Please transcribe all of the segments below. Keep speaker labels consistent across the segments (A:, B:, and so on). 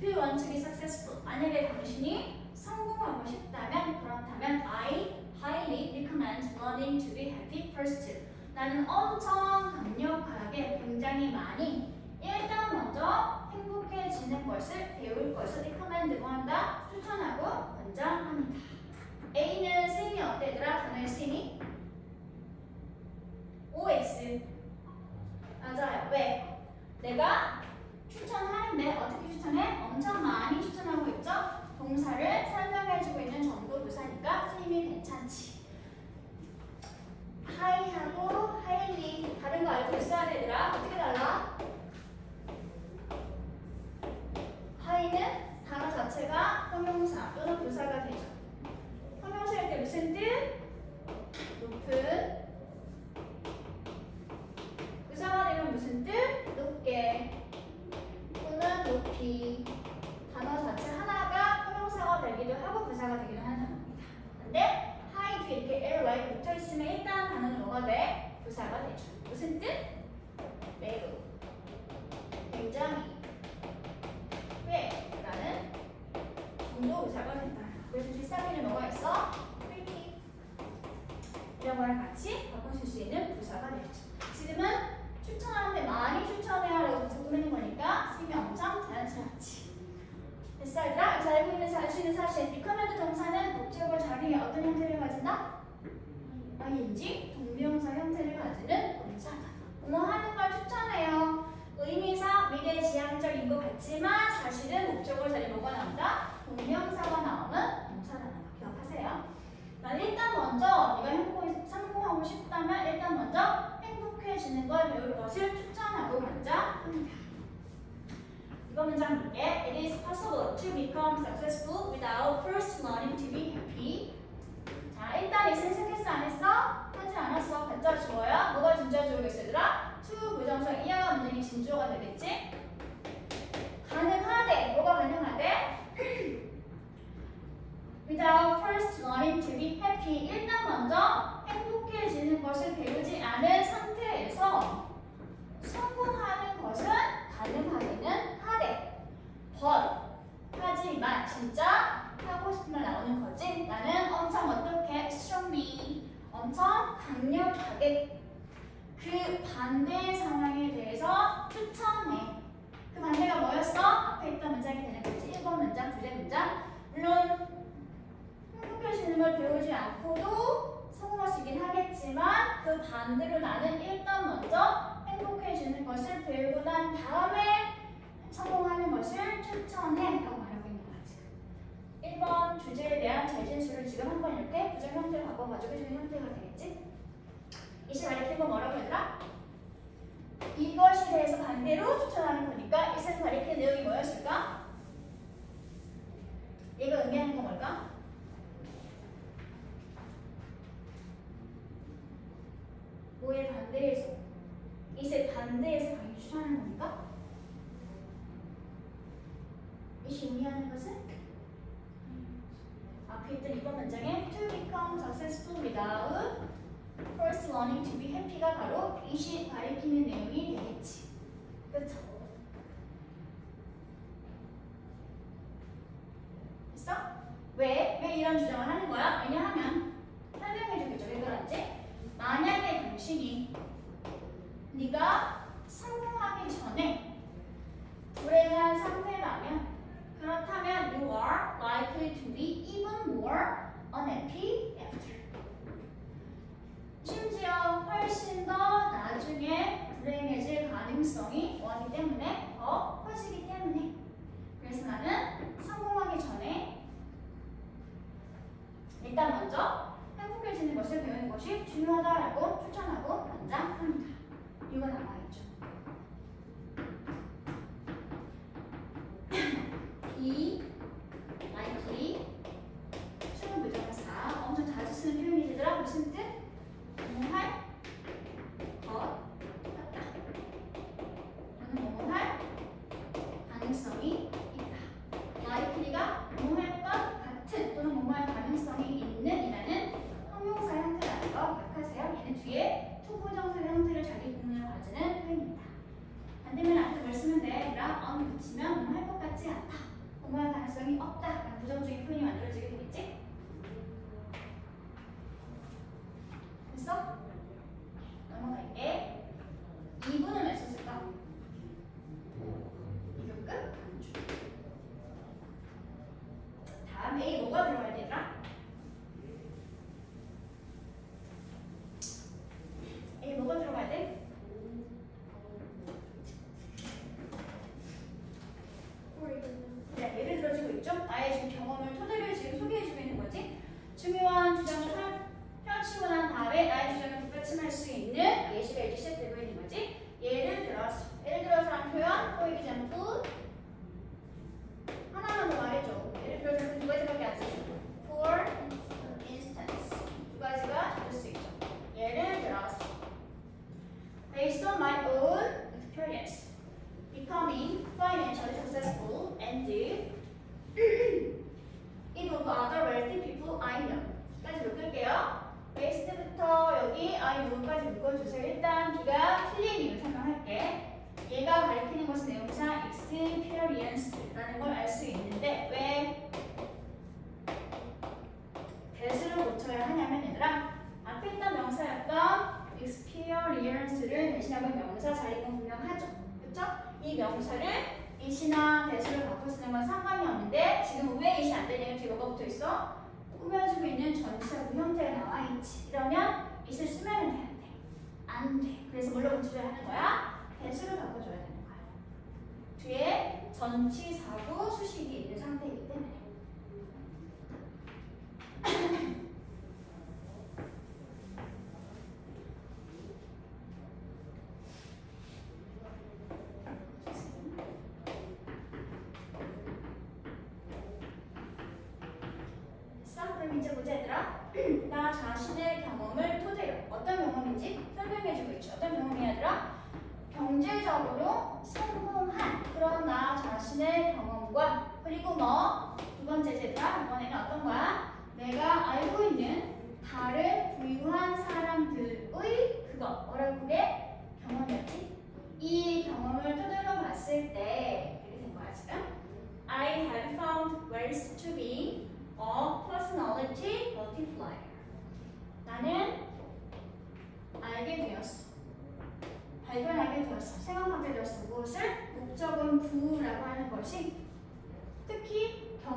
A: To be successful, 만약에 당신이 성공하고 싶다면 그렇다면 I highly recommend learning to be happy first. 나는 엄청 강력하게 굉장히 많이 일단 먼저 행복해지는 것을 배울 것을 recommend 뭐한다? 추천하고 권장합니다. A는 쌤이 어때더라? 단어의 쌤이? OX 맞아요. 왜? 내가 추천하는데 어떻게 추천해? 엄청 많이 추천하고 있죠? 동사를 설명해주고 있는 정도 부사니까 쓰임이 괜찮지. 하이하고 하일리 다른 거 알고 있어야 되더라. 어떻게 달라? 하이는 단어 자체가 형용사 또는 부사가 되죠. 형용사일 때 무슨 뜻? 높은 부사가 되면 무슨 뜻? 높게 또는 높이 단어 자체 하나가 형용사가 되기도 하고 부사가 되기도 하는 단어입니다. 근데 하이 뒤에 이렇게 ly 붙어 있으면 일단 단어는 뭐가 돼? 부사가 되죠. 무슨 뜻? 매우 굉장히 꽤 라는 정도 부사가 된다. 그래서 뒷사귀는 뭐가 있어? pretty 이런 거랑 같이 바꿔줄 수 있는 부사가 되죠. 지금은 추천하는데 많이 추천해야 라고 꾸미는 거니까 쓰면 엄청 자연스럽지. 됐어, 얘들아? 여기서 알고 있는 사, 알수 있는 사실. recommend 동사는 목적어 자리에 어떤 형태를 가진다? ing, 동명사 형태를 가지는 동사다. 뭐 하는 걸 추천해요. 의미상 미래지향적인 것 같지만 사실은 목적어 자리 뭐가 나온다? 동명사가 나오는 동사라는 거 기억하세요. 난 일단 먼저 네가 행복에 성공하고 싶다면 일단 먼저 행복해지는 걸 배울 것을 추천하고 권장합니다. 이번 문장 볼게. It is possible to become successful without first learning to be happy. 자, 일단 이슨 생겼어 안 했어? 하지 않았어. 가짜 주어야. 뭐가 진짜 주어겠어, 얘들아? to 부정성 이하가 문장이 진주어가 되겠지? 가능하대. 뭐가 가능하대? Without first learning to be happy. 일단 먼저 행복해지는 것을 배우지 않은 상태에서 성공하는 것은 가능하기는 하대. But 하지만 진짜 하고 싶은 말 나오는 거지. 나는 엄청 어떻게 strongly 엄청 강력하게 그 반대 상황에 대해서 추천해. 그 반대가 뭐였어? 앞에 있던 문장이 되는 거지. 1번 문장, 두째 문장. 물론 표시음을 배우지 않고도 성공하시긴 하겠지만 그 반대로 나는 일단 먼저 행복해지는 것을 배우고 난 다음에 성공하는 것을 추천해 라고 말하고 있는 거지 1번 주제에 대한 자신수를 지금 한 번 이렇게 부정 형태로 바꿔가지고 주는 형태가 되겠지? 20알의 키고 뭐라고 했더라? 이것에 대해서 반대로 추천하는 거니까 이센 바리케 그 내용이 뭐였을까? 얘가 의미하는 건 뭘까? 뭐에 반대해서 이세 반대해서 가기 추천하는 겁니까? 이시 의미하는 것은 앞에 있던 이번 문장에 to become successful without 그 first learning to be happy가 바로 이시 가리키는 내용이 되겠지 그쵸? 됐어? 왜? 왜 이런 주장을 하는 거야? 왜냐하면 설명해 les gars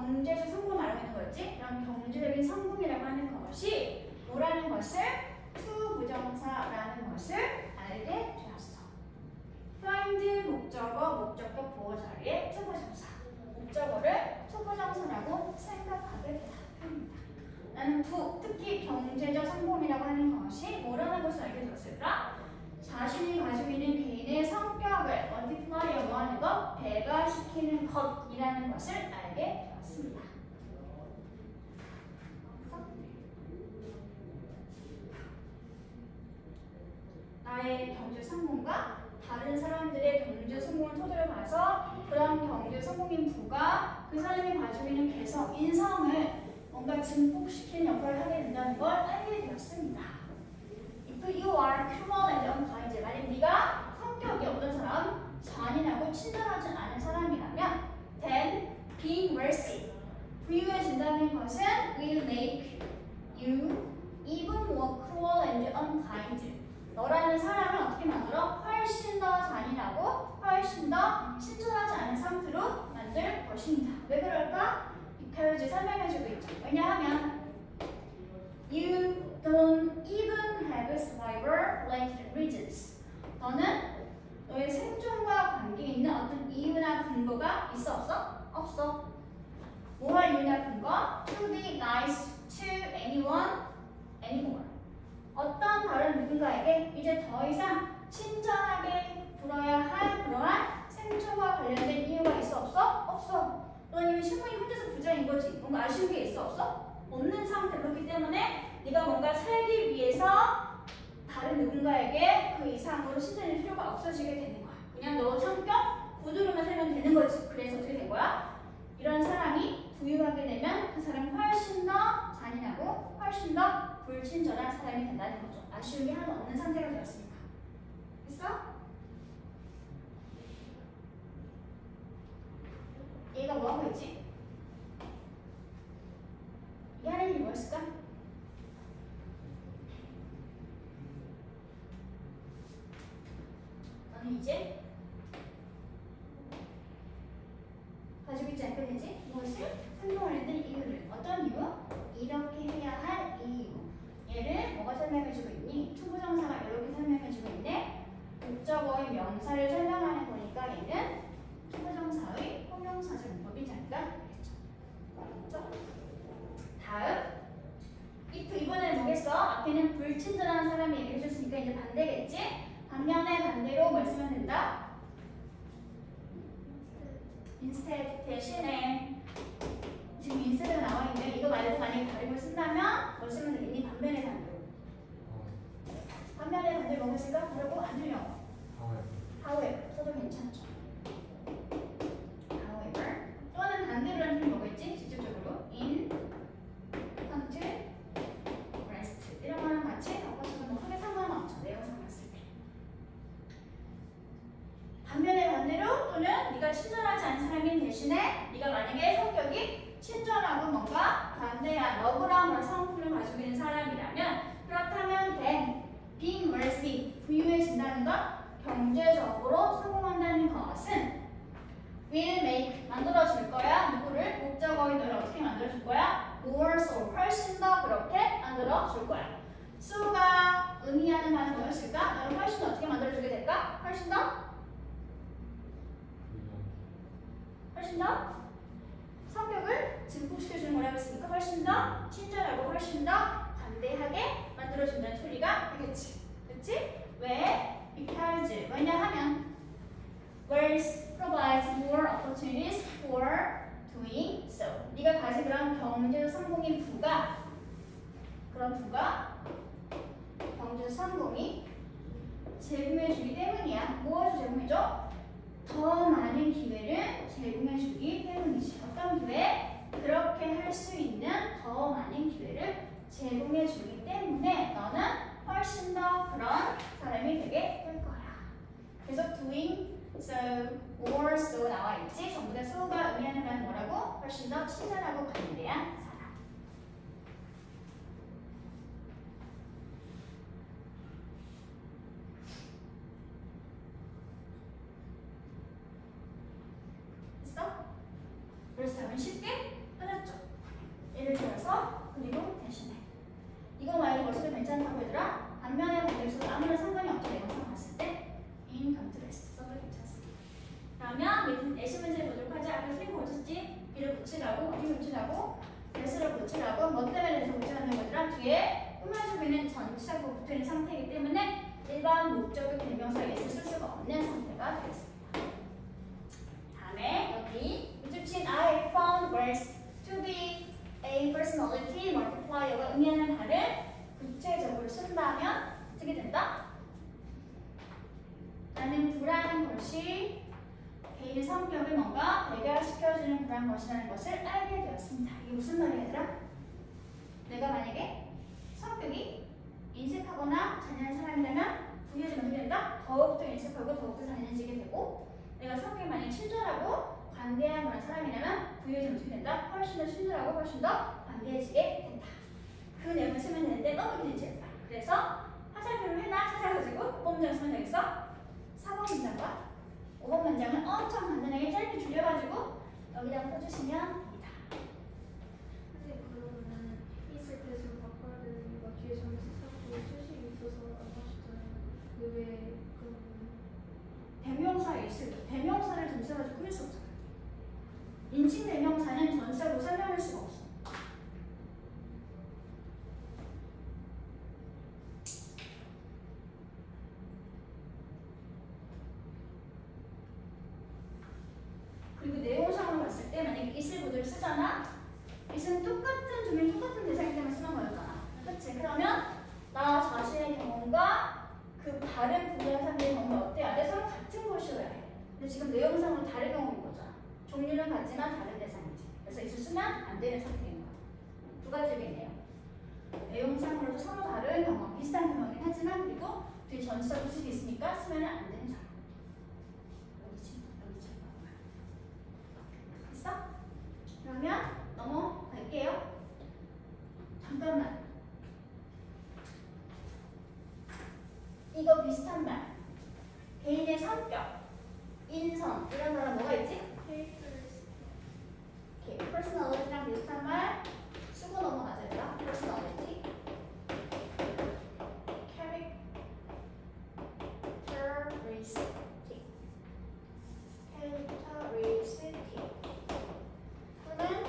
A: 경제적 성공이라고 하는 거였지? 이런 경제적인 성공이라고 하는 것이 뭐라는 것을 to 부정사라는 것을 알게 되었어. find 목적어 목적어 보어 자리에 to 부정사 목적어를 to 부정사라고 생각하게 됩니다. 나는 부 특히 경제적 성공이라고 하는 것이 뭐라는 것을 알게 되었을까? 자신이 가지고 있는 개인의 성격을 multiplier 뭐하는 것? 배가시키는 것이라는 것을 알게 나의 경제 성공과 다른 사람들의 경제 성공을 토대로 봐서 그런 경제 성공인 부가 그 사람이 가지고 있는 개성, 인성을 뭔가 증폭시키는 역할을 하게 된다는 걸 알게 되었습니다. If you are cruel unkind, 만약 네가 성격이 어떤 사람, 잔인하고 친절하지 않은 사람이라면 then being mercy, 부유해진다는 것은 will make you even more cruel and unkind. 너라는 사람을 어떻게 만들어? 훨씬 더 잔인하고 훨씬 더 친절하지 않은 상태로 만들 것입니다. 왜 그럴까? because 설명해주고 있죠. 왜냐하면 you don't even have survival-related reasons. 너는 너의 생존과 관계 있는 어떤 이유나 근거가 있어 없어? 없어. 뭐 할 이유나 근거? To be nice to anyone, anymore. 어떤 다른 누군가에게 이제 더 이상 친절하게 굴어야 할 그러한 생존과 관련된 이유가 있어 없어? 없어. 넌 이미 충분히 혼자서 부자인 거지. 뭔가 아쉬운 게 있어 없어? 없는 상태 그렇기 때문에 네가 뭔가 살기 위해서 다른 누군가에게 그 이상으로 신뢰할 필요가 없어지게 되는 거야. 그냥 너 성격 고도로만 살면 되는 거지. 그래서 어떻게 된 거야? 이런 사람이 부유하게 되면 그 사람이 훨씬 더 잔인하고 훨씬 더 불친절한 거죠. 아쉬움이 하나도 없는 상태가 되었습니다. 됐어? 얘가 뭐 하고 있지? 이 하는 일이 뭐였을까? 너는 이제 가지고 있지 않게 되지? 무엇을? 행동을 는 이유를 어떤 이유? 이렇게 해야 할 이유 얘를 뭐가 설명해주고 있니? to부정사가 이렇게 설명해주고 있네 목적어의 명사를 설명하는 거니까 얘는 to부정사의 형용사적 용법이지 않을까? 그렇죠? 다음 if 이번에는 뭐겠어? 앞에는 불친절한 사람이 얘기해줬으니까 이제 반대겠지? 반면에 반대로 뭘 쓰면 된다? instead 대신에 지금 인스가 나와 있는데 이거 말고 만약에 다른 걸 쓴다면 뭘 쓰면 되겠니? 반면에 반대로 반면에 반대로 뭐가 있을까? 그리고 안 들려 however 써도 괜찮죠 however 또는 반대로라는 표현 뭐가 있지? 직접적으로 in contrast 이런 거랑 같이 바꿔주면 뭐 크게 상관은 없죠 내용상 봤을 때 반면에 반대로 또는 네가 친절하지 않은 사람인 대신에 네가 만약에 성격이 친절하고 뭔가 반대한 러브라는 성품을 가지고 있는 사람이라면 그렇다면 then being mercy 부유해진다는 것 경제적으로 성공한다는 것은 will make 만들어줄 거야 누구를 목적어의 너를 어떻게 만들어줄 거야 more so 훨씬 더 그렇게 만들어줄 거야 수가 의미하는 바는 뭐였을까? 너를 훨씬 더 어떻게 만들어주게 될까? 훨씬 더? 훨씬 더? 성격을 증폭시켜주는 거라고 했으니까 훨씬 더 친절하고 훨씬 더 관대하게 만들어준다는 소리가 되겠지. 그치? 왜? Because 왜냐하면 words provide more opportunities for doing so. 네가 가진 그런 경제 성공인 부가 그런 부가 경제 성공이 제공해 주기 때문이야. 무엇을 제공해줘? 더 많은 기회를 제공해 주기 때문이지. 어떤 기회? 그렇게 할 수 있는 더 많은 기회를 제공해 주기 때문에 너는 훨씬 더 그런 사람이 되게 될 거야. 그래서 doing so, more so 나와 있지. 전부 다 so가 의미하는 건 뭐라고? 훨씬 더 친절하고 관대한 사람. 됐어? 그래서 쉽게 끝났죠. 예를 들어서 그리고 대신에 이거 말고 벌써 괜찮다고 얘들아 반면에 반대로 아무런 상관이 없죠. 내가 봤을 때 in contrast 써도 괜찮습니다. 그러면 내신 문제 보도록 하자. 아까 선생님 고쳤지? 이를 붙이라고 어디 붙이라고 대수를 붙이라고 뭐 때문에 대수 붙이라는 거더라 뒤에 꾸며주고 있는 전치사고 붙어있는 상태이기 때문에 일반 목적의 대명사 예스 쓸 수가 없는 상태가 되겠습니다. 다음에 여기 우주친 I found words to be a personality multiplier가 의미하는 바를 구체적으로 쓴다면 어떻게 된다? 불안한 것이 개인의 성격을 뭔가 배결시켜주는 그런 것이라는 것을 알게 되었습니다. 이게 무슨 말이야, 얘들아? 내가 만약에 성격이 인색하거나 잔인한 사람이라면 부여지면 어떻게 된다? 더욱더 인색하고 더욱더 잔인해지게 되고 내가 성격이 만약에 친절하고 관대한 그런 사람이라면 부여지면 어떻게 된다? 훨씬 더 친절하고 훨씬 더 관대해지게 된다. 그 내용을 쓰면 되는데 너무 않다. 그래서 화살표를 하나 찾아가지고 5번 문장 쓰면 되겠어? 4번 문장과 5번 문장은 엄청 간단하게 짧게 줄여가지고 여기다가 써주시면 됩니다.
B: 선생님 그러면은 있을 때 지금 바꿔야 되는 이유가 뒤에 점수 사고 수식이 있어서 안 하셨잖아요. 그왜 그럼
A: 대명사에 있을 때 대명사를 전체 가지고 꾸밀 수 없잖아. 인칭 대명사는 전체로 설명할 수가 없어. 그리고 내용상으로 봤을 때 만약에 구조를 쓰잖아. 있은 똑같은 조명 똑같은 대상이 때문에 쓰는 거였잖아. 그치? 그러면 나 자신의 경험과 그 다른 분야상의 경험이 어때야 돼? 서로 것이어야 해. 근데 지금 내용상으로 다른 경험인 거잖아. 종류는 같지만 다른 대상이지. 그래서 있을 쓰면 안 되는 상태인 거야. 두 가지겠네요. 내용상으로도 서로 다른 경험, 비슷한 경험이긴 하지만 그리고 뒤에 전치사 부식이 있으니까 쓰면 안 되는 상황. 여기지, 여기지. 됐어? 그러면 넘어갈게요. 잠깐만. 이거 비슷한 말. 개인의 성격, 인성 이런 거랑 뭐가 있지? 오케이, personality랑 비슷한 말 쓰고 넘어가자 얘들아. personality, characteristic, characteristic 또는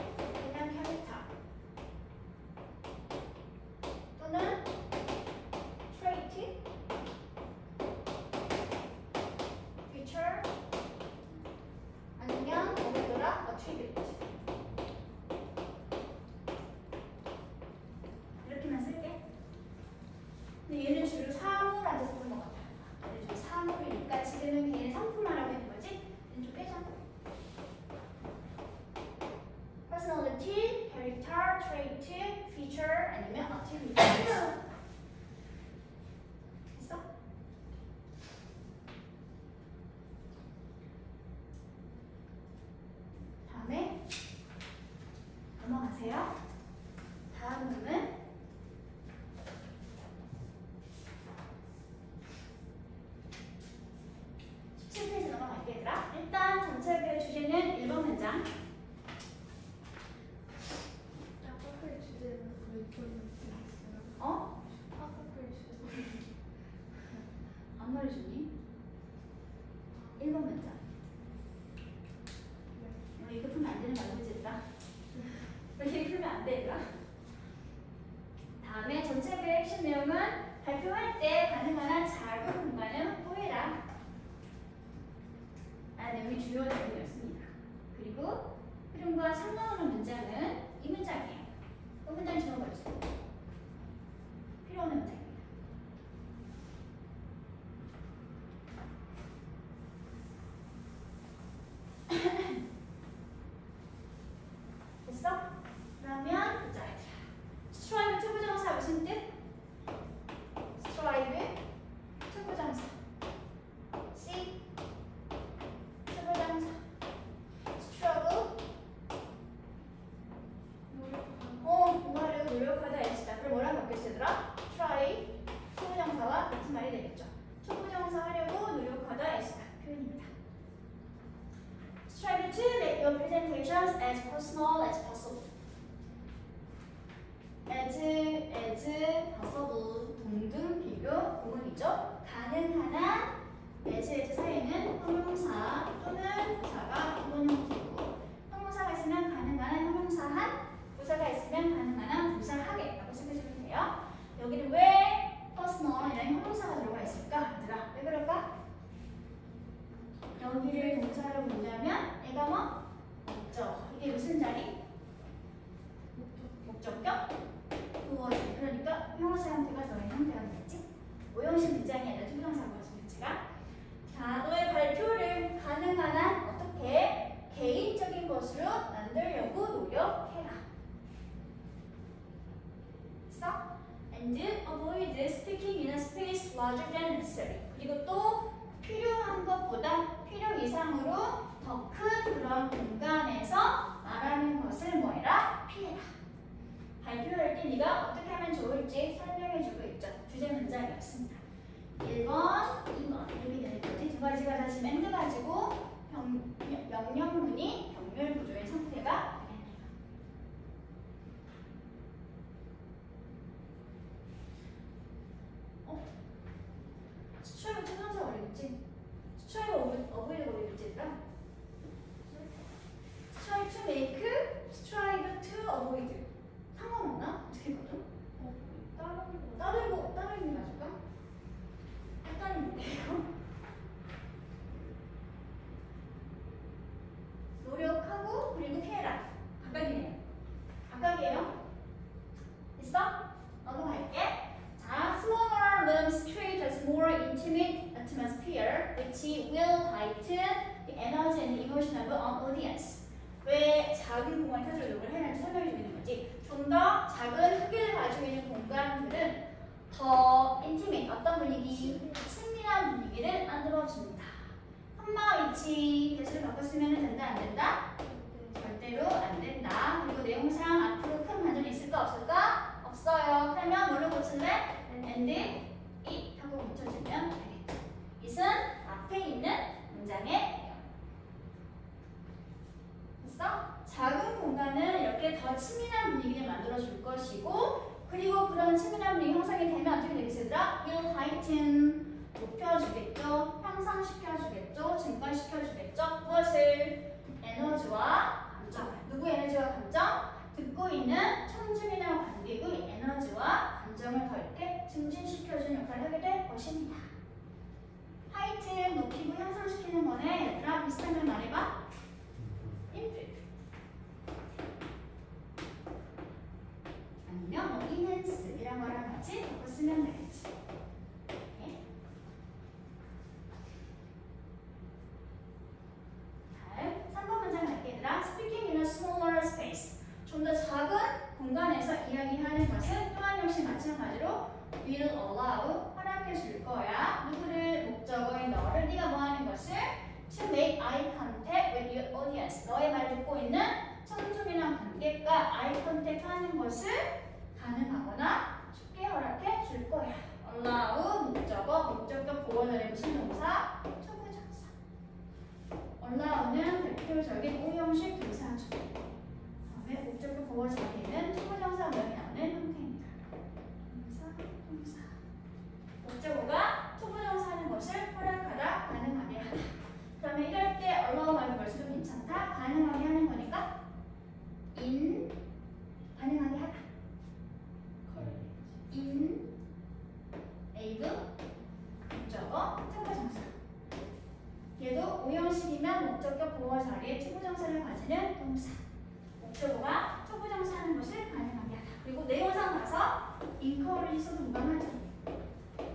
A: 노력하다 했다. 그럼 뭐랑 바뀌었어 얘들아? try to부정사와 같은 말이 되겠죠. to부정사 하려고 노력하다 했다. 표현입니다. Strive to make your presentations as personal as possible. as, as, possible 동등 비교 구문이죠. 가능한 한 as, as 사이에는 형용사 또는 부사가 기본 형태 여기는 왜 퍼스널이랑 형용사가 들어가 있을까? 얘들아 왜 그럴까? 여기를 동사로 보자면 얘가 뭐? 목적 이게 무슨 자리? 목적격? 구어지 그러니까 형용사 형태가 정해 형태가 되겠지? 오형식 문장이 아니라 투명사 구어식 문제가 자 너의 발표를 가능한 한 어떻게 개인적인 것으로 만들려고 노력해라 됐어? And avoid speaking in a space larger than necessary. 그리고 또 필요한 것보다 필요 이상으로 더 큰 그런 공간에서 말하는 것을 뭐해라? 피해라. 발표할 때 네가 어떻게 하면 좋을지 설명해주고 있죠. 주제 문장이었습니다. 1번, 2번 이렇게 되는. 두 가지가 다시 멘트 가지고 병, 명령문이 병렬 구조의 형태가 됩니다. 어? 초전사 어리겠지? 수초이가 어부이가 어리겠지 얘들아? try to make, strive to. 상관없나? 어떻게 거죠?
B: 어, 다른
A: 따르고 따르는 게 맞을까? 헷갈리는데 이거. 노력하고 그리고 피해라. 각각이네요. 각각이에요. 됐어? 넘어갈게. 자, smaller rooms create a more intimate atmosphere, which will heighten the energy and emotion of an audience. 왜 작은 공간을 찾으려고 해야지 설명해 주는 거지. 좀 더 작은 크기를 가지고 있는 공간들은 더 intimate 어떤 분위기, 친밀한 분위기를 만들어줍니다. 콤마 which that으로 바꿨으면 된다 안 된다? 절대로 안 된다. 그리고 내용상 앞으로 큰 반전이 있을까 없을까? 없어요. 그러면 뭘로 고칠래? and it 하고 고쳐주면 되겠죠. it은 앞에 있는 문장에 됐어? 작은 공간은 이렇게 더 친밀한 분위기를 만들어줄 것이고 그리고 그런 친밀한 분위기 형성이 되면 어떻게 되겠습니까? will heighten 높여주겠죠, 향상시켜주겠죠, 증가시켜주겠죠. 무엇을? 에너지와 감정. 누구 에너지와 감정? 듣고 있는 청중이나 관객의 에너지와 감정을 더 이렇게 증진시켜주는 역할을 하게 될 것입니다. 하이튼 높이고 향상시키는 거네. 얘들아 비슷하면 말해봐. improve. 아니면 뭐 이런 거랑 같이 쓰면 되겠지. 네. 다음 3번 문장 갈게 얘들아. Speaking in a smaller space. 좀 더 작은 공간에서 이야기하는 것은 또한 역시 마찬가지로 will allow 허락해 줄 거야. 누구를 목적어인 너를 네가 뭐 하는 것을 to make eye contact with your audience. 너의 말 듣고 있는 청중이랑 관객과 eye contact 하는 것을 가능하거나 쉽게 허락해 줄 거야. allow 목적어, 목적격 보호절의 무슨 동사? 초보정사. allow는 대표적인 오형식 동사죠. 다음에 목적격 보호절에는 초보정사 모양이 나오는 형태입니다. 동사, 동사. 목적어가 초보정사 하는 것을 허락하다, 가능하게 하다. 그러면 이럴 때 allow 말고 뭘 써도 괜찮다, 가능하게 하는 거니까 in 가능하게 하다. in able 목적어 to부정사. 얘도 오형식이면 목적격 보어 자리에 to부정사를 가지는 동사. 목적어가 to부정사 하는 것을 가능하게 하다. 그리고 내용상 봐서 encourage 써도 무방하죠.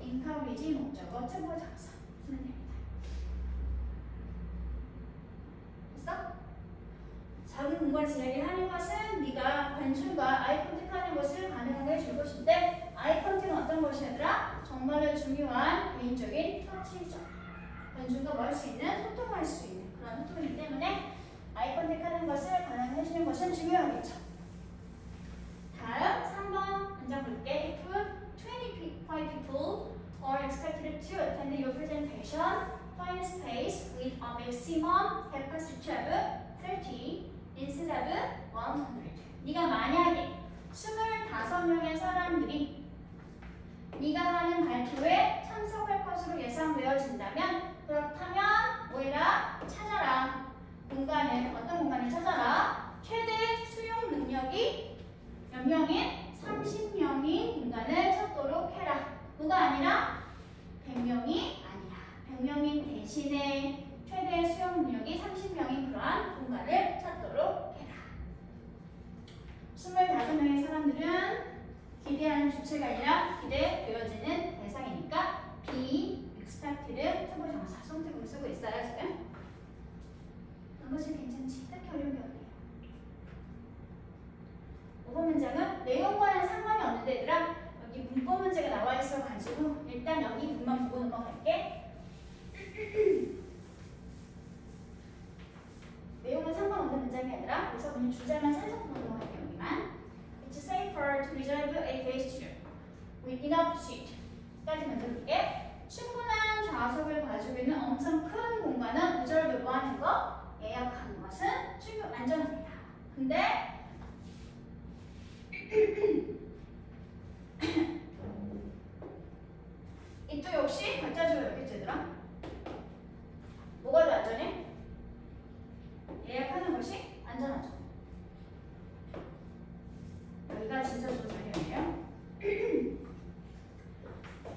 A: encourage 목적어 to부정사 쓰면 됩니다. 됐어? 작은 공간에서 이야기를 하는 것은 네가 관중과 eye contact하는 것을 가능하게 해줄 것인데 eye contact은 어떤 것이 얘들아? 정말로 중요한 개인적인 터치죠. 관중과 뭐 할 수 있는 소통할 수 있는 그런 소통이기 때문에 아이 컨택하는 것을 가능해 주는 것은 중요하겠죠. 다음 3번 문장 볼게. If 25 people are expected to attend your presentation, find a space with a maximum capacity of 30 instead of 100. 네가 만약에 25명의 사람들이 네가 하는 발표에 참석할 것으로 예상되어진다면 그렇다면 뭐해라? 찾아라. 공간을 어떤 공간을 찾아라? 최대 수용 능력이 몇 명인? 30명인 공간을 찾도록 해라. 뭐가 아니라 100명이 아니라 100명인 대신에 최대 수용 능력이 30명인 그러한 공간을 찾도록 해라. 25명의 사람들은 기대하는 주체가 아니라 기대되어지는 대상이니까 be 손톱으로 쓰고 있어요 지금. 나머지 괜찮지? 딱히 어려운 게 없네요. 5번 문장은 내용과는 상관이 없는데 얘들아 여기 문법 문제가 나와 있어가지고 일단 여기 문만 보고 넘어갈게. 내용은 상관없는 문장이 아니라 그래서 그냥 주제만 살짝 보고 넘어갈게요. 여기만. It's safer to reserve a with enough seat. 까지 먼저 볼게. 충분한 좌석을 있는 엄청 큰 공간은 reserve 뭐 하는 거? 예약하는 것은 충분 안전합니다. 근데 이또 역시 각자 지어야겠지 얘들아? 뭐가 더 안전해? 예약하는 것이 안전하죠. 여기가 진짜 좋은 자리였네요.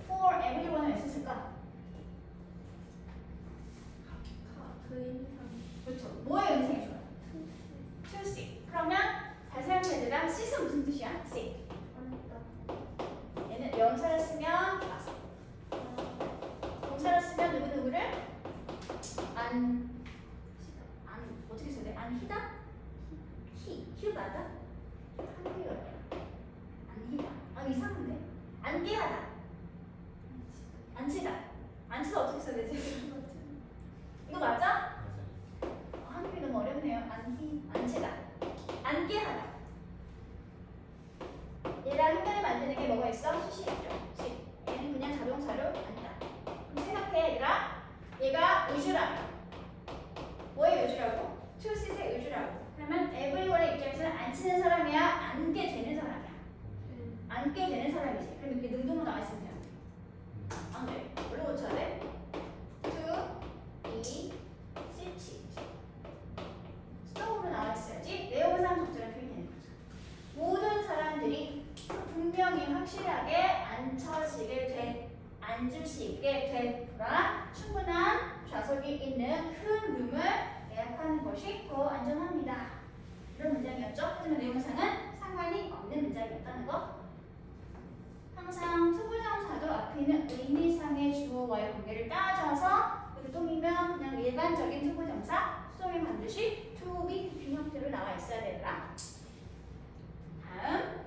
A: For everyone은 왜 썼을까?
B: 그
A: 그렇죠. 뭐의 음색이 좋아요? To see. 그러면 잘 생각해 얘들아. sit은 무슨 뜻이야?
B: 어렵다.
A: 얘는 명사를 쓰면 좌석. 동사를 쓰면 누구 누구를 안, 안 어떻게 써야 돼? 안 히다? 히, 휴 맞아? 한국어 안 히다. 아 이상한데? 안기하다. 안치다. 안치다 어떻게 써야 되지? 이거 맞아? 어, 한국이 너무 어렵네요. 안히, 안치다. 안기하다. 얘랑 헷갈리면 안 되는 게 뭐가 있어? 시시했죠. 시. 얘는 그냥 자동차로 안다. 그럼 생각해, 얘들아. 얘가 의주라면. 뭐의 의주라고? 투시스의 의주라고. 그러면 everyone의 입장에서는 안 치는 사람이야? 앉게 되는 사람이야?
B: 네.
A: 앉게 되는 사람이지. 그럼 이렇게 능동으로 나와 있으 수동이 반드시 to be 빈 형태로 나와 있어야 되더라. 다음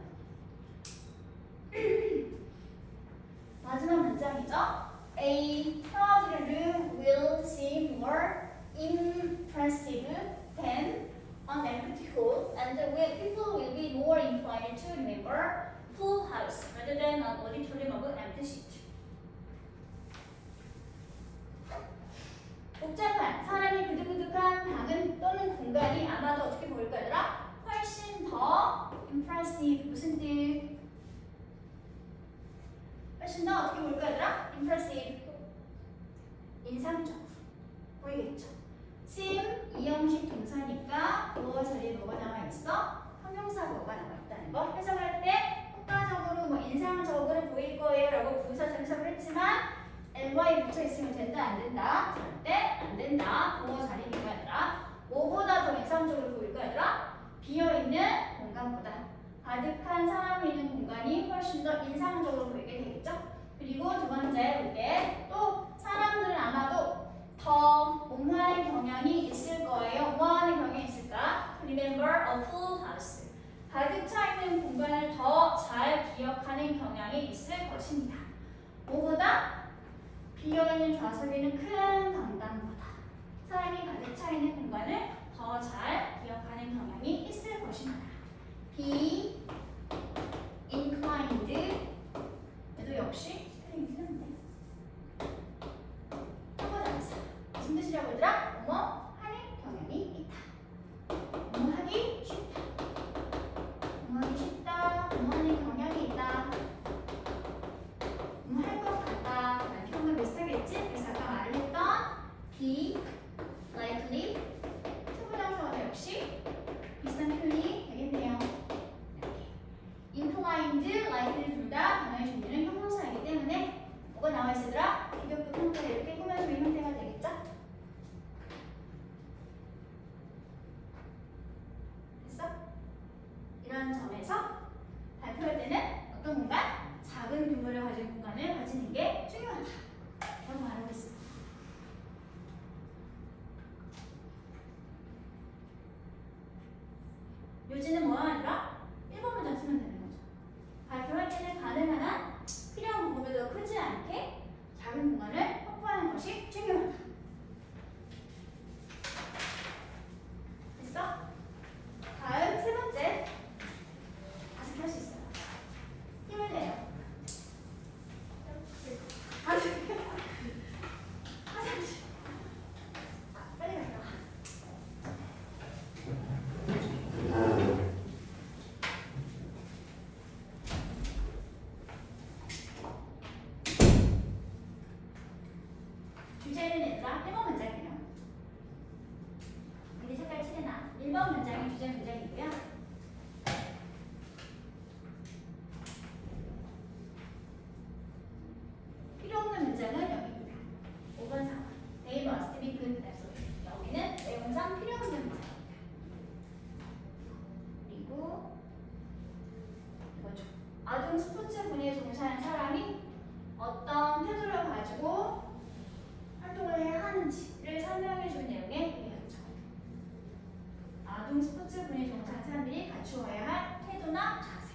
A: 마지막 문장이죠. A crowded room will seem more impressive than an empty hall, and will, people will be more inclined to remember full house rather than an auditorium of empty seat. 복잡한 사람이 그득그득한 방은 또는 공간이 아마도 어떻게 보일 거더라? 훨씬 더 impressive 무슨 뜻? 훨씬 더 어떻게 보일 거더라? impressive 인상적으로 보이겠죠? seem 이형식 동사니까 도어 자리에 뭐가 나와 있어? 형용사 뭐가 나와 있다는 거 해석할 때 효과적으로 뭐 인상적으로 보일 거예요 라고 부사 전석을 했지만 ly 붙여 있으면 된다 안 된다? 절대 안 된다. 도어 자리니까 얘들아. 뭐보다 더 인상적으로 보일 거야 얘들아? 비어 있는 공간보다. 가득한 사람이 있는 공간이 훨씬 더 인상적으로 보이게 되겠죠? 그리고 두 번째 볼게. 또 사람들은 아마도 더 옹호하는 경향이 있을 거예요. 옹호하는 경향이 있을까? Remember a full house. 가득 차 있는 공간을 더 잘 기억하는 경향이 있을 것입니다. 뭐보다 비어있는 좌석에 있는 큰 강당보다 사람이 가득 차 있는 공간을 더 잘 기억하는 경향이 있을 것입니다. be inclined 얘도 역시 스펠링이 틀렸네. 해보자. 무슨 뜻이라고 얘들아? 뭐뭐 하는 경향이 있다. 뭐 하기 쉽다. 뭐 하기 쉽다. 뭐 하는 경향이 있다. 뭐 할 것 같다. 라는 표현과 비슷하겠지? 그래서 아까 말을 했던 be likely 투부정사도 역시 비슷한 표현이 되겠네요. 이렇게 inclined, likely 둘다 단어의 종류는 형용사이기 때문에 뭐가 나와 있으더라? 비교급 형태가 이렇게 꾸며주는 형태가 되겠죠? 됐어? 이런 점에서 발표할 때는 어떤 공간? 작은 규모를 가진 공간을 가지는 게 중요하다. 라고 말하고 있습니다. 요지는 뭐야 아니라 1번 문장 쓰면 되는 거죠. 발표할 때는 가능한 한 주제 문제이고요. 필요 없는 문제는 여기입니다. 5번 4번. They must be good at social. 여기는 내용상 필요 없는 문제입니다. 그리고 이거죠. 아동 스포츠 분야에 종사하는 사람이 어떤 태도를 가지고 활동을 해야 하는지를 설명해 준 내용의 내용이죠. 아동 스포츠 분야에 종사하는 사람들이 갖추어야 할 태도나 자세.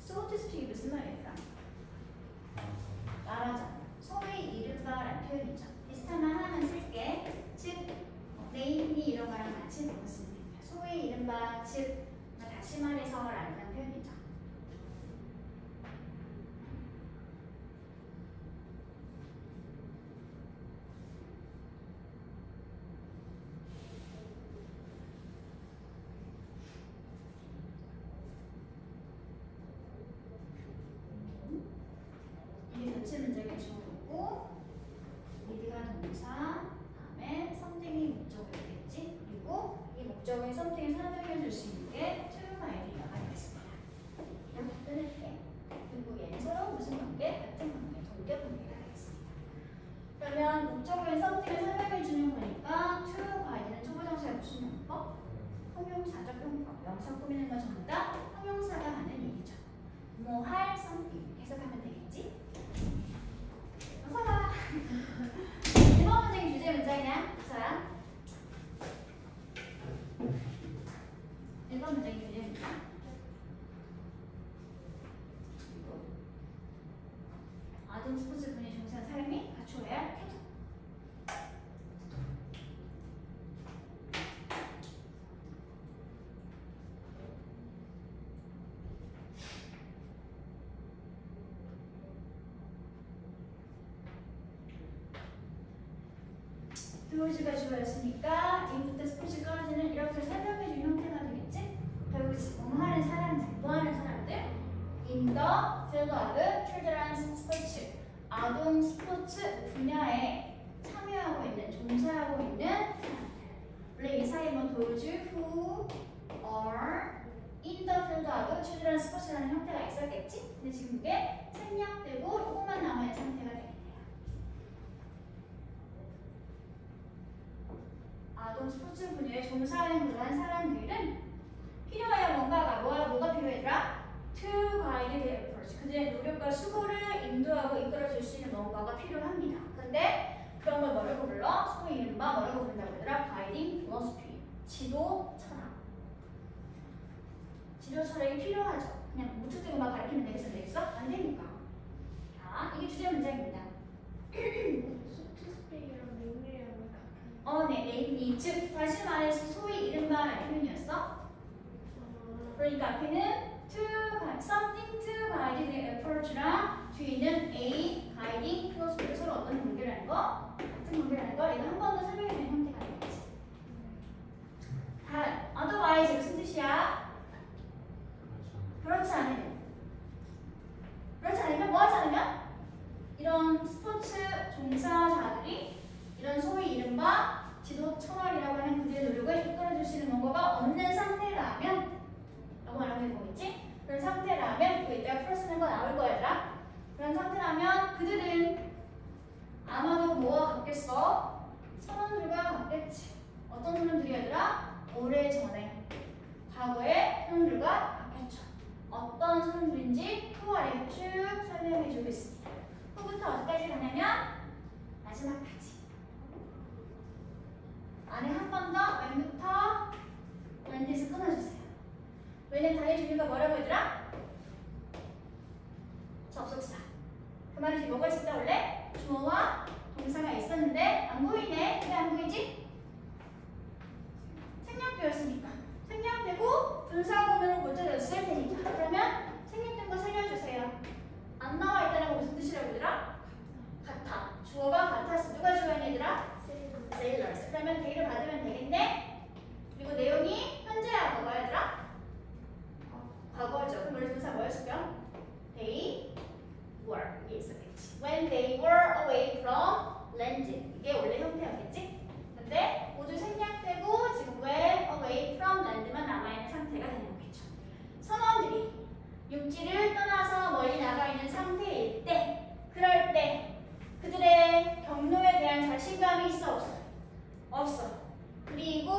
A: 소티스틱이 무슨 말일까? 말하자. 소의 이름과라는 표현이죠. 비슷한 말 하나만 쓸게. 즉, 네임이 이런 거랑 같이 묶었으면 됩니다. 소의 이름과 즉, 다시 말해서라는 표현이죠. 이게 전체 문장의 주어고 need가 동사 다음에 something이 목적어가 되겠지 그리고 이 목적어인 something을 설명해 줄 수 있는 게 to aim이라고 하겠습니다 이렇게 끊을게 그리고 얘는 서로 무슨 관계? 같은 관계, 동격 관계가 되겠습니다 그러면 목적어인 something을 설명해 주는 거니까 to aim은 to부정사의 무슨 용법? 형용사적 용법 명사 꾸미는 거 전부 다 형용사가 하는 얘기죠 뭐할 something 해석하면 되겠지? 어서 봐. 1번 문제의 주제 문장이야. 서야. 1번 문제의 주제 문장. 그리고 아동 스포츠 분야에 종사한 사람이 갖추어야 할 태도. 스포츠가 주어졌으니까 인부터 스포츠까지는 이렇게 설명해준 형태가 되겠지? 결국 지금 하는 사람들, 뭐 하는 사람들? In the field of children's sports 아동 스포츠 분야에 참여하고 있는, 종사하고 있는 사람들 원래 이 사이에 뭐 those who are in the field of children's sports라는 형태가 있었겠지? 근데 지금 이게 생략되고 조금만 남아있는 상태가 되겠네요 아동 스포츠 분야에 종사하는 그러한 사람들은 필요해야 뭔가가 뭐가 뭐가 필요해더라? To guide their approach. 그들의 노력과 수고를 인도하고 이끌어줄 수 있는 뭔가가 필요합니다. 근데 그런 걸 뭐라고 불러? 소위 이른바 뭐라고 부른다고 하더라? Guiding philosophy. 지도 철학. 지도 철학이 필요하죠. 그냥 무턱대고 막 가르치면 되겠어 되겠어? 안 되니까. 자, 이게 주제 문장입니다.
B: 소프트스펙이랑 메모리랑 왜 같아요?
A: 어, 네, 네임이 즉 다시 말해서 소위 이른바라는 표현이었어. 그러니까 앞에는 to something to guide the approach랑 뒤에 있는 a guiding philosophy 서로 어떤 관계라는 거 같은 관계라는 거 이거 한 번 더 설명해 주는 형태가 되겠지. 다 otherwise 무슨 뜻이야? 그렇지 않으면 그렇지 않으면 뭐 하지 않으면 이런 스포츠 종사자들이 이런 소위 이른바 지도 철학이라고 하는 그들의 노력을 이끌어줄 수 있는 뭔가가 없는 상태라면 라고 말하고 있는 거겠지? 그런 상태라면 그 이따가 풀 쓰는 거 나올 거야 얘들아 그런 상태라면 그들은 아마도 뭐와 같겠어? 선원들과 같겠지 어떤 선원들이 얘들아? 오래전에 과거의 선원들과 같겠죠 어떤 선원들인지 후 아래 쭉 설명해 주고 있습니다 후부터 어디까지 가냐면 마지막까지 안에 한 번더 맨부터 멘트에서 끊어주세요. 왜냐면 당의 종류가 뭐라고 얘들아? 접속사. 그 말이 뭐가 있었다 원래? 주어와 동사가 있었는데 안 보이네. 왜 안 보이지? 생략되었으니까. 생략되고 분사문으로 문자를 쓸 테니까. 그러면 생략된 거 살려주세요. 안 나와 있다는 거 무슨 뜻이라고 얘들아? 같아. 주어가 같아서 누가 주어인 얘들아? 세일러스. 그러면 데이를 받으면 되겠네. 그리고 내용이 현재야 뭐가 얘들아? 어, 과거죠. 그럼 원래 동사 뭐였을까? They were. 이게 있었겠지. When they were away from land. 이게 원래 형태였겠지? 근데 모두 생략되고 지금 were away from land만 남아있는 상태가 되는 거겠죠. 선원들이 육지를 떠나서 멀리 나가 있는 상태일 때, 그럴 때 그들의 경로에 대한 자신감이 있어 없어? 없어. 그리고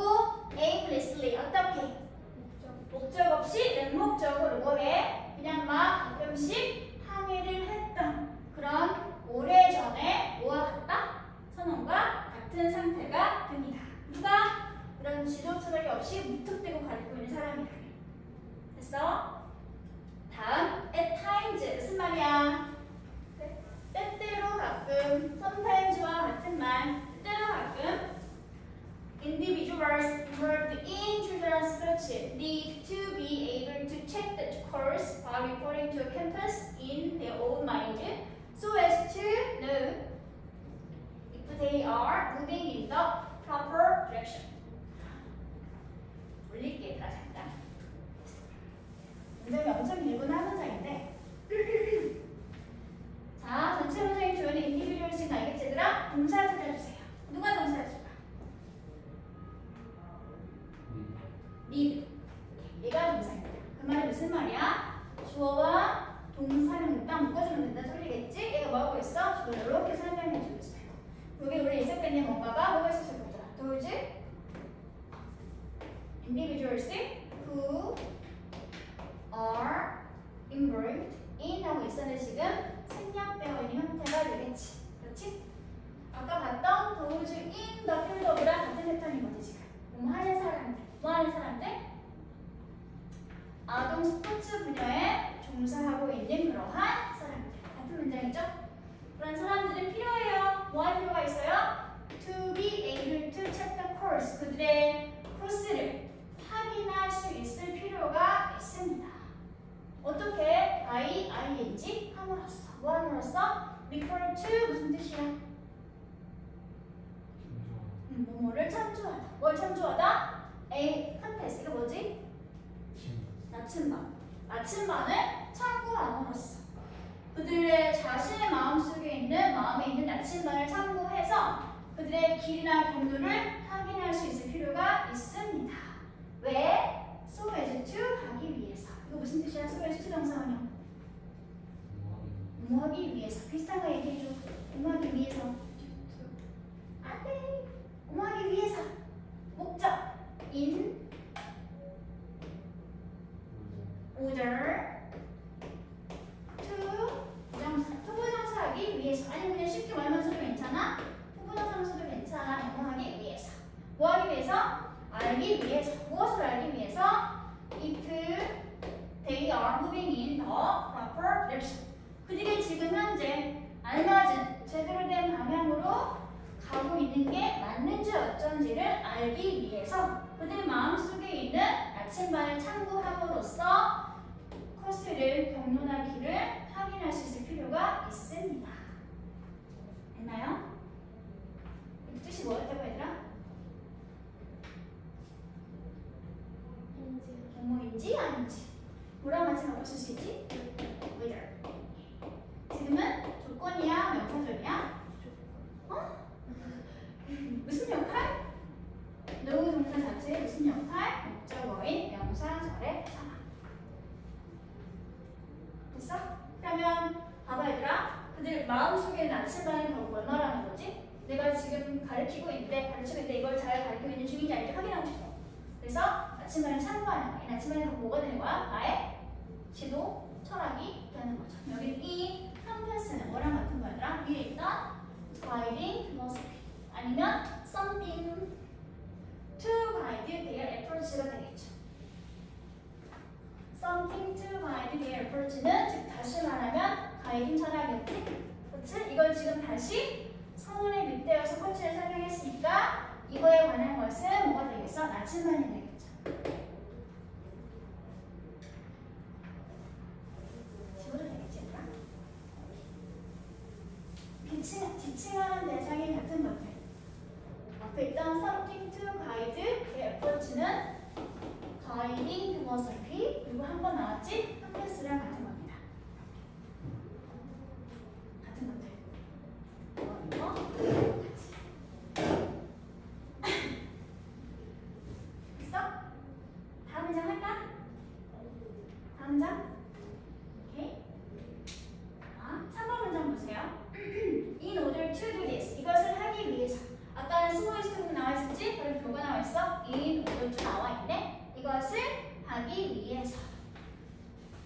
A: aimlessly 어떻게? 목적 없이 그냥 막 가끔씩 항해를 했던 그런 오래전에 뭐와 같다? 선원과 같은 상태가 됩니다. 누가? 그런 지도 처벌이 없이 무턱대고 가리고 있는 사람이다. 됐어? 다음 at times 무슨 말이야? 때때로 가끔 sometimes와 같은 말 때때로 가끔 individuals involved in children's 그렇지 need to be able to check the course while reporting to a campus in their own mind so as to know if they are moving in the proper direction 올릴게 얘들아 잠깐 문장이 엄청 길구나 한 문장인데 자 전체 문장의 주어는 individuals인 알겠지 얘들아? 동사 찾아주세요 누가 동사 찾을까? need 얘가 동사입니다. 그 말은 무슨 말이야? 주어와 동사는 딱 묶어주면 된다는 소리겠지? 얘가 뭐하고 있어? 주어를 이렇게 설명해주고 있어요. 여기 우리 있었겠니 뭔가가 뭐가 있었을 거더라? 도우지? individuals who are involved in 하고 있었는데 지금 생략되어 있는 형태가 되겠지. 그렇지? 아까 봤던 those in the field of랑 같은 패턴인 거지 지금. 뭐 하는 사람들, 뭐 하는 사람들? 아동 스포츠 분야에 종사하고 있는 그러한 사람들. 같은 문장이죠? 그런 사람들은 필요해요. 뭐 할 필요가 있어요? To be able to check the course. 그들의 코스를 확인할 수 있을 필요가 있습니다. 어떻게? by ing 함으로써. 뭐 함으로써? refer to 무슨 뜻이야? 음, 뭐뭐를 참조하다. 뭘 참조하다? A 컨테스트. 이거 뭐지? 나침반. 나침반을 참고함으로써 그들의 자신의 마음속에 있는 마음에 있는 나침반을 참고해서 그들의 길이나 경로를 확인할 수 있을 필요가 있습니다. 왜? So as to 하기 위해서. 이거 무슨 뜻이야? So as to 동사원형. 공부하기 위해서. 비슷한 거 얘기해줘. 공부하기 위해서. 안 돼. 공부하기 위해서. 목적. in order to 부정사. 투부정사 하기 위해서. 아니면 그냥 쉽게 말만 써도 괜찮아. 투부정사만 써도 괜찮아. 공부하기 위해서. 뭐 하기 위해서? 알기 위해서. 무엇을 알기 위해서? If they are moving in the proper direction. 그들이 지금 현재 알맞은 제대로 된 방향으로 가고 있는 게 맞는지 어쩐지를 알기 위해서 그들 마음속에 있는 나침반을 참고함으로써 코스를 길을 확인할 수 필요가 있습니다. 됐나요? 이 뜻이 뭐였다고 얘들아? 뭐뭐인지 아닌지 뭐랑 같이 바꿔 쓸수 있지? 지금은 조건이야 명사절이야? 어? 무슨 역할? 노우 동사 자체의 무슨 역할? 목적어인 명사절의 상황 됐어? 그러면 봐봐 얘들아 그들 마음속에 나침반이 결국 얼마라는 거지? 내가 지금 가르치고 있는데 가르치고 있는데 이걸 잘 가르치고 있는 중인지 아닌지 확인하고 싶어 그래서 나침반을 참고하는 거야 이 나침반이 결국 뭐가 되는 거야? 나의 지도 철학이 되는 거죠 여기 이 컴패스는 뭐랑 같은 거야 얘들아? 위에 있던 philosophy 아니면 something to guide their approach가 되겠죠 something to guide their approach는 즉 다시 말하면 가이딩 철학이었지? 그치? 이걸 지금 다시 선언에 밑대어서 코치를 설명했으니까 이거에 관한 것은 뭐가 되겠어? 나침반이 되겠죠. 지워도 되겠지, 얘들아? 지칭, 지칭하는 대상이 같은 것들. 앞에 있던 something to guide 의 approach는 guiding philosophy 그리고 한 번 나왔지? 컴패스랑 같은 겁니다. 같은 것들. 이거 이거 같이. 됐어? 다음 문장 할까? 다음 문장? 오케이. 자, 3번 문장 보세요. In order to do this. 이것을 하기 위해서. 아까는 so as to 나와 있었지? 그리고 교가 나와 있어. In order to 나와 있네. 이것을 하기 위해서.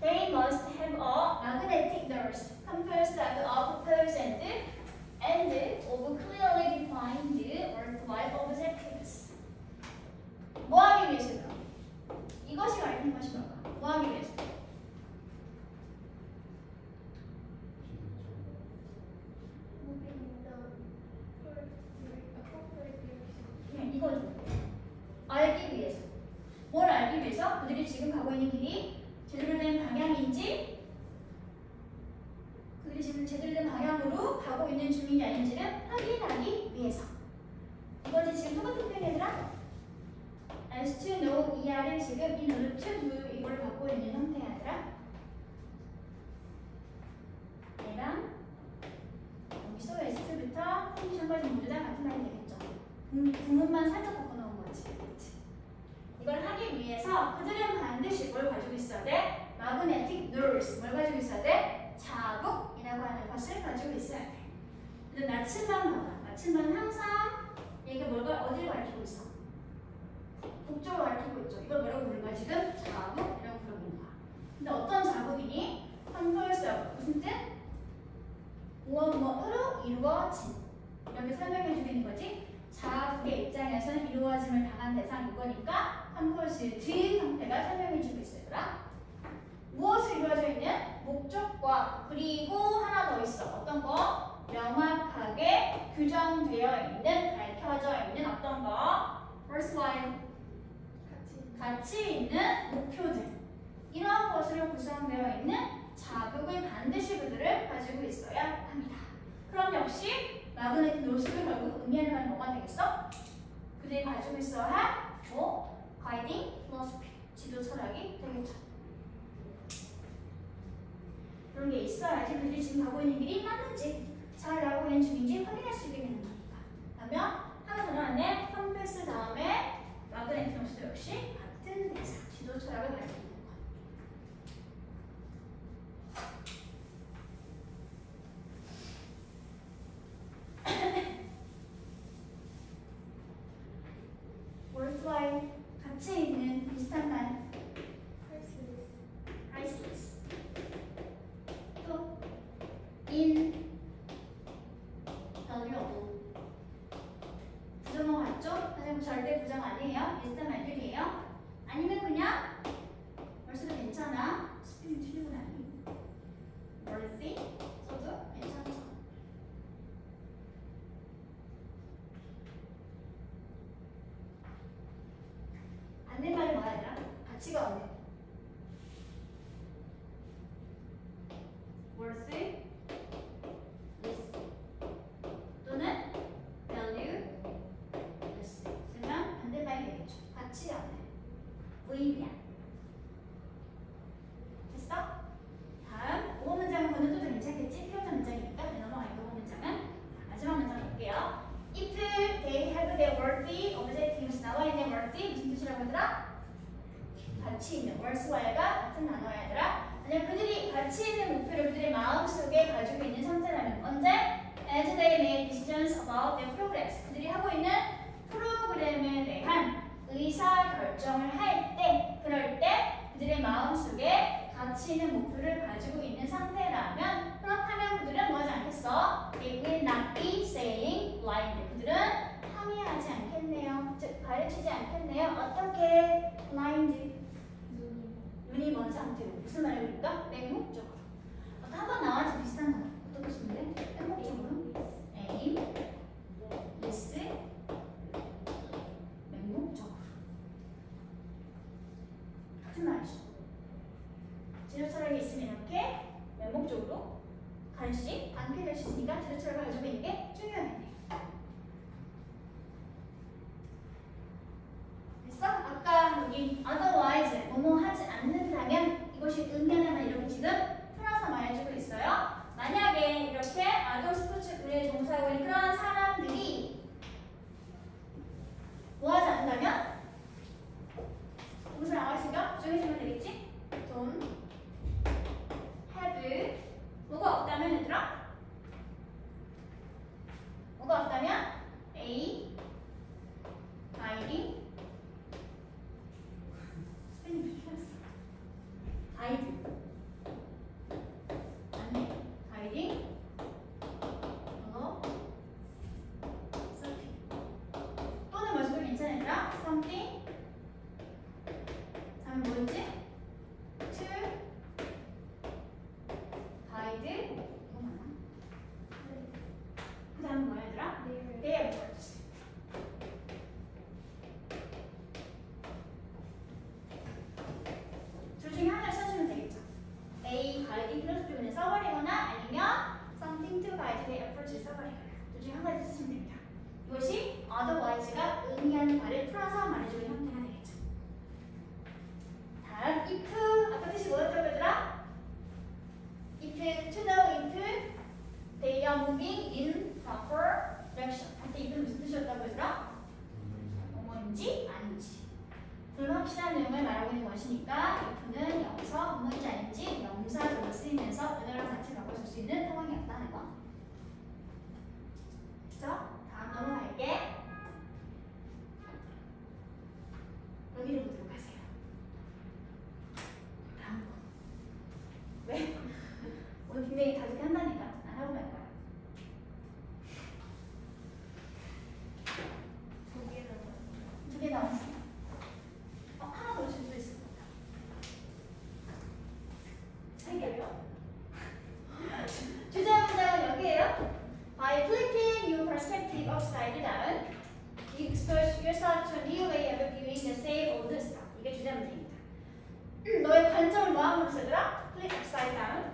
A: They must have a magnetic north composed of percent and of clearly defined worthwhile objectives. 뭐 하기 위해서요? 이것이 알는 것이 뭘까? 뭐 하기 위해서?
B: moving the first appropriate direction.
A: 그냥 이거죠. 알기 위해서. 뭘 알기 위해서? 그들이 지금 가고 있는 길이 제대로 된 방향인지, 그들이 지금 제대로 된 방향으로 가고 있는 중인지 아닌지를 확인하기 위해서. 이거지 지금 똑같은 표현 얘들아? as to know 이하를 지금 in order to do 이걸 갖고 있는 형태야 얘들아. 얘랑 여기서 S2부터 컨디션까지 모두 다 같은 말이 되겠죠. 음, 부문만 살짝 바꿔놓은 거지. 그치? 이걸 하기 위해서 그들은 반드시 뭘 가지고 있어야 돼? magnetic north. 뭘 가지고 있어야 돼? 자국이라고 하는 것을 가지고 있어야 돼. 근데 나침반 봐봐. 나침반은 항상 얘가 뭘, 가- 어디를 가리키고 있어? 북쪽을 가리키고 있죠. 이걸 뭐라고 거야 지금? 자북이라고 부르는 거야. 근데 어떤 자북이니? composed 무슨 뜻? 무엇 무엇으로 이루어진 이렇게 설명해 주는 거지? 자북의 입장에서는 이루어짐을 당한 대상 이거니까 composed 형태가 설명해 주고 있어요. 무엇을 이루어져 있는 목적과 그리고 하나 더 있어. 어떤 거? 명확하게 규정되어 있는 밝혀져 있는 어떤 거? Worthwhile
B: 같이
A: 가치 있는 목표들. 이러한 것으로 구성되어 있는 자극을 반드시 그들을 가지고 있어야 합니다. 그럼 역시 마그네틱 노스를 결국 의미하는 말이 뭐가 되겠어? 그들이 가지고 있어야 할 뭐? 가이딩 필로소피 지도 철학이 되겠죠. 그런 게 있어야지 그들이 지금 가고 있는 길이 맞는지 잘 가고 있는 중인지 확인할 수 있게 되는 거니까. 그러면 하나 더 나왔네. 컴패스 다음에 마그네틱 노스 역시 같은 대상 지도 철학을 가지고 있는 거. Worthwhile 가치 있는 비슷한 말
B: priceless
A: priceless 또 in 부정어 같죠? 하지만 절대 부정 아니에요. 비슷한 말들이에요. 아니면 그냥 벌써도 괜찮아 관점을 얘들아? Flip upside down.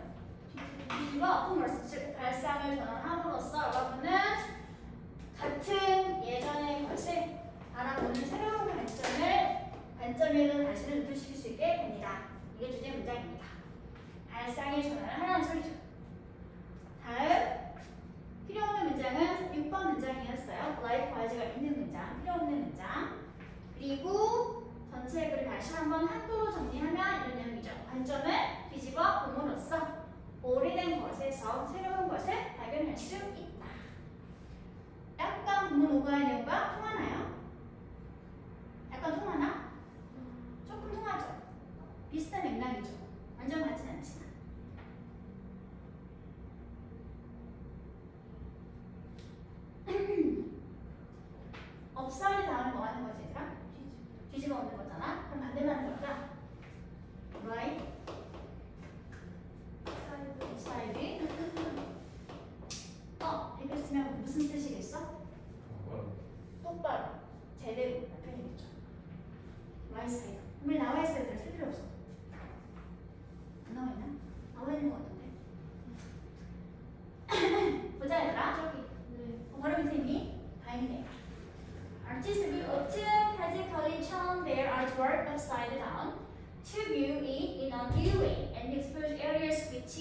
A: 뒤집어 홈머스 즉 발상을 전환함으로써 여러분은 같은 예전의 것을 바라보는 새로운 관점을 관점에도 다시를 눈뜨실 수 있게 됩니다. 이게 주제 문장입니다. 발상의 전환을 하라는 소리죠. 다음 필요 없는 문장은 6번 문장이었어요. likewise,가 있는 문장, 필요 없는 문장. 그리고 전체 글을 다시 한번 한도로 정리하면 이런 내용이죠. 관점을 뒤집어 봄으로써 오래된 것에서 새로운 것을 발견할 수 있다. 약간 본문 오버의 내용과 통하나요? 약간 통하나? 조금 통하죠. 비슷한 맥락이죠. 완전 같진 않지만. upside 다음에 뭐 하는 거지, 얘들아? 뒤집어 엎는 거잖아. 그럼 반대로 하는 거다. right side. 어, 이거 쓰면 무슨 뜻이겠어? 똑바로, 제대로 표현이겠죠. right side. 우리 나와 있어야 돼. 쓸 필요 없어. 안 나와 있나? 나와 있는 거 같은데. 보자 얘들아. 저기.
B: 네.
A: 어, 바로 밑에 있니? 다행이네. Artists will often physically turn their artwork upside down to view it in a new way and expose areas which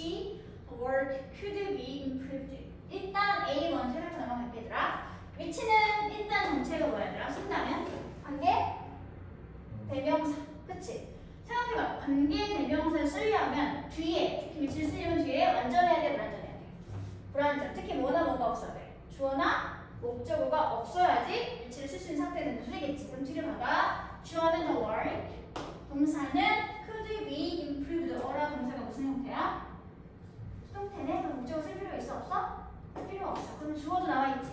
A: work could be improved. 일단 A 먼저 해서 넘어갈게 얘들아. 위치는 일단 전체가 뭐야 얘들아? 쓴다면 관계 대명사. 그치? 생각해봐. 관계 대명사를 쓰려면 뒤에 특히 위치를 쓰려면 뒤에 완전해야 돼 불완전해야 돼? 불완전. 특히 뭐나 뭐가 없어야 돼. 주어나 목적어가 없어야지 일치를 쓸 수 있는 상태는 소리겠지. 그럼 뒤를 막아. 주어는 the word. 동사는 could be improved. 어라 동사가 무슨 형태야? 수동태는 목적어 쓸 필요 있어? 없어? 필요 없어. 그럼 주어도 나와있지.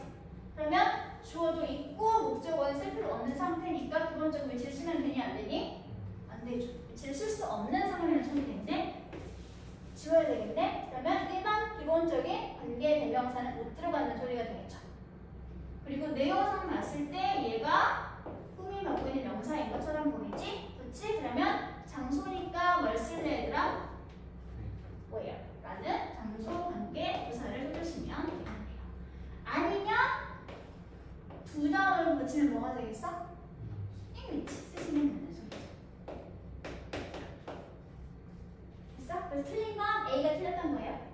A: 그러면 주어도 있고 목적어는 쓸 필요 없는 상태니까 기본적으로 위치를 쓰면 되니 안 되니? 안 되죠. 위치를 쓸 수 없는 상황이라는 소리 되겠네. 지워야 되겠네. 그러면 일반 기본적인 관계 대명사는 못 들어가는 소리가 되겠죠. 그리고 내 영상 봤을 때 얘가 꿈이 받고 있는 명사인 것처럼 보이지? 그렇지? 그러면 장소니까 월슬레드랑 뭐야? 라는 장소 관계 부사를 해주시면 되겠네요. 아니면 두 단어를 붙이면 뭐가 되겠어? 이미지 쓰시면 되는 소리죠. 됐어? 그래서 틀린 건 A가 틀렸던 거예요.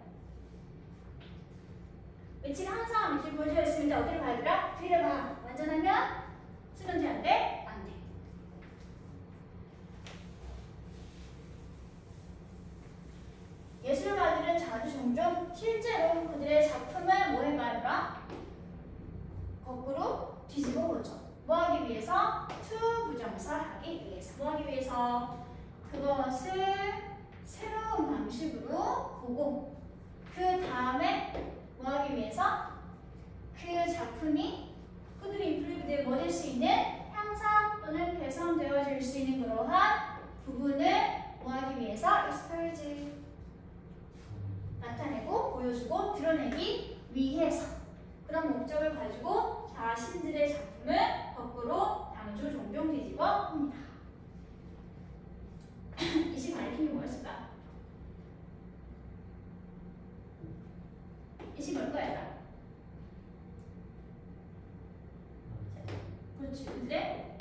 A: which를 항상 이렇게 보여져 있습니다. 어떻게 봐야 되나? 뒤를 봐. 완전하면 쓰던지 안 돼? 안 돼. 예술가들은 자주 종종 실제로 그들의 작품을 뭐 해봐라? 거꾸로 뒤집어 보죠. 뭐 하기 위해서? 투 부정사 하기 위해서. 뭐 하기 위해서? 그것을 새로운 방식으로 보고 그 다음에 뭐 하기 위해서? 그 작품이 could be improved 뭐될 수 있는 향상 또는 개선되어질 수 있는 그러한 부분을 뭐하기 위해서? expose 나타내고 보여주고 드러내기 위해서 그런 목적을 가지고 자신들의 작품을 거꾸로 당조 종종 뒤집어 봅니다 이 시간에 힘이 무엇일까? 이시 뭘 거야 음. 그렇지. 그래?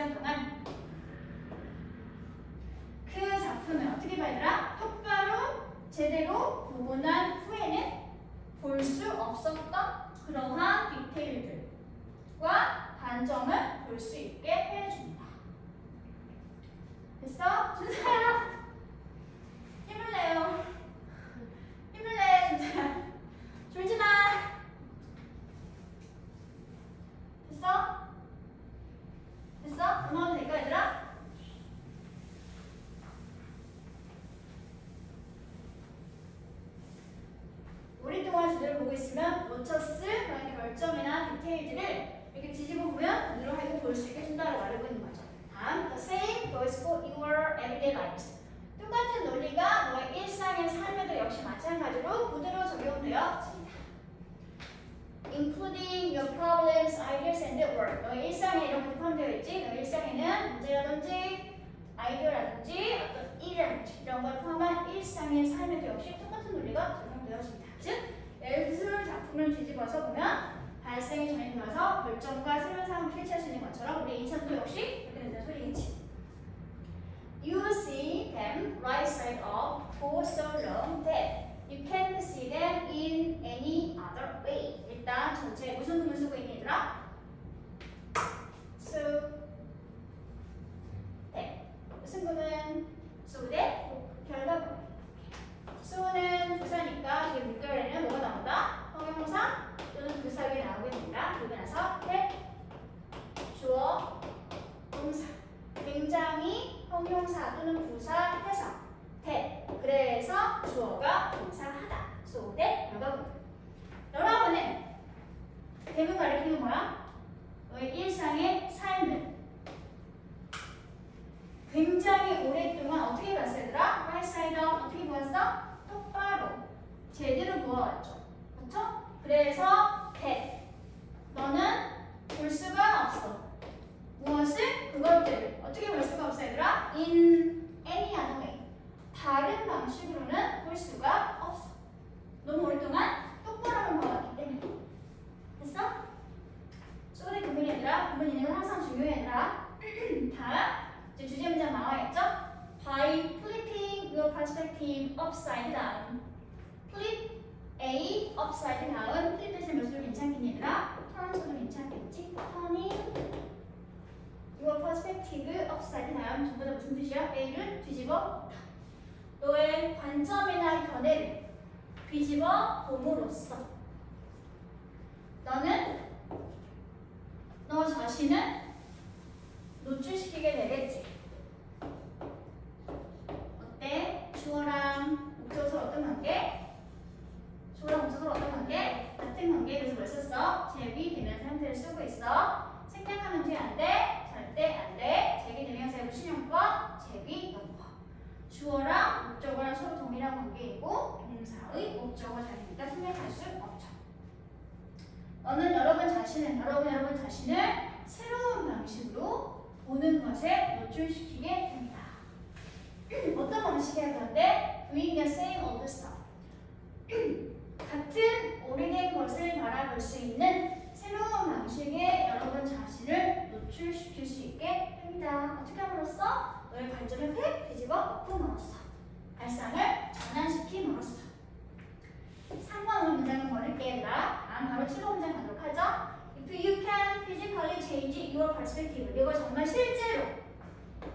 A: 시간 동안 그 작품을 어떻게 봐야 되나? 똑바로 제대로 구분한 후에는 볼 수 없었던 그러한 이거 perspective 이거 정말 실제로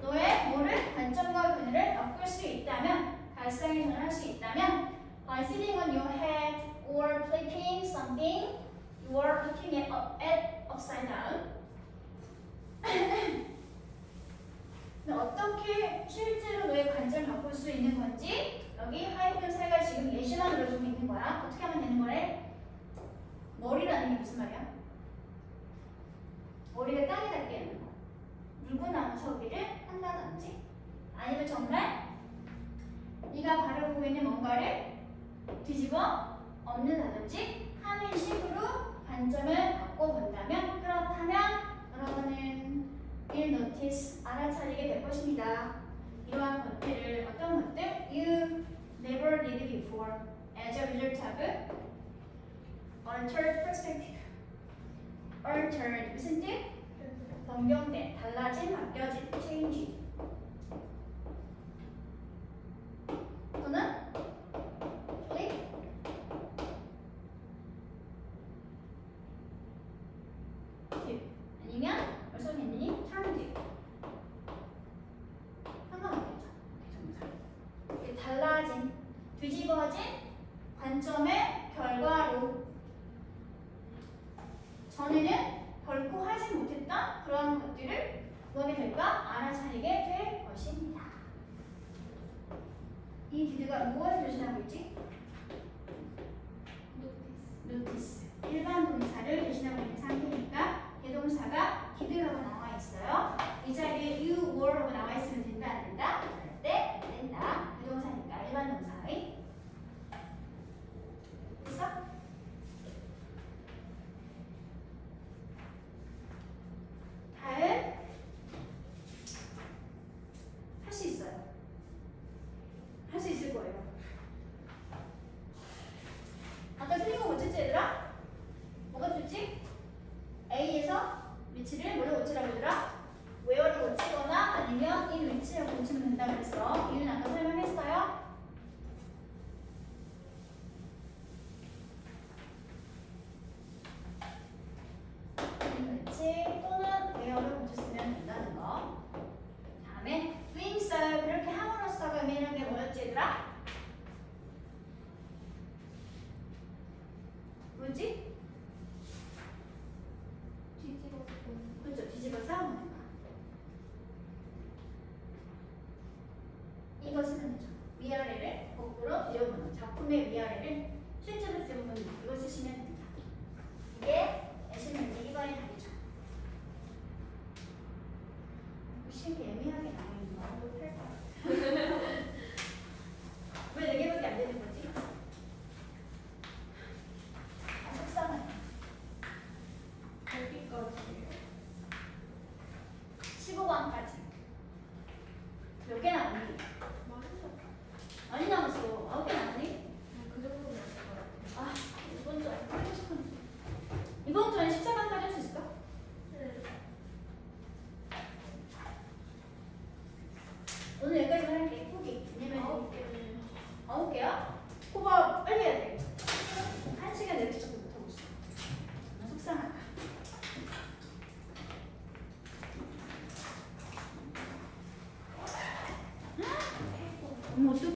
A: 너의 뭐를 관점과 견해를 바꿀 수 있다면 발상이 전환될 수 있다면 by standing on your head or flipping something you are looking at, up, at upside down. 어떻게 실제로 너의 관점을 바꿀 수 있는 건지 여기 하이픈 사이가 지금 예시만으로 좀 있는 거야. 어떻게 하면 되는 거래? 머리라는 게 무슨 말이야? 머리가 땅에 닿게 하는 거. 물구나무 서기를 한다든지 아니면 정말 네가 바라보고 있는 뭔가를 뒤집어 엎는다든지 하는 식으로 관점을 바꿔본다면 그렇다면 여러분은 will notice 알아차리게 될 것입니다. 이러한 것들을 어떤 것들? You never did before as a result of altered perspective. altered 무슨 뜻? 변경된, 달라진, 바뀌어진, changing 또는 있어?